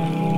Yeah.